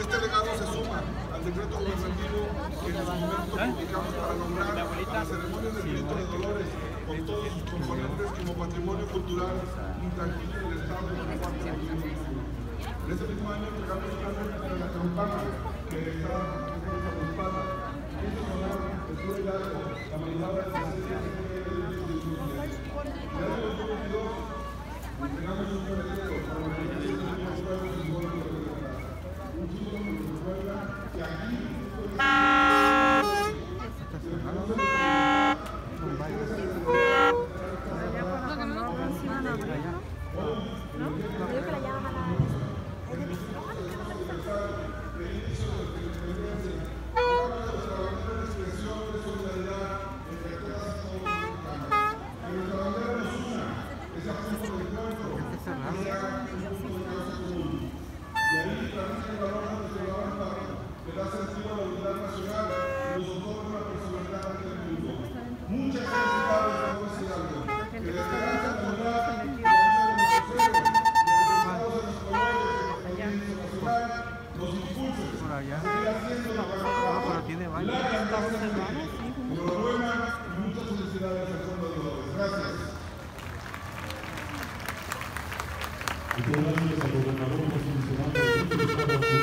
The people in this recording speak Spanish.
Este legado se suma al decreto gubernativo que en su momento publicamos para nombrar a la ceremonia del grito de Dolores con todos sus componentes como patrimonio cultural intangible del Estado de Guanajuato. En ese mismo año entregamos una de la campana que está. Este honor el Club Hidalgo, la de la a y. Muchas a. Que la esperanza, de los Dolores. Gracias. Gracias ハハハハ!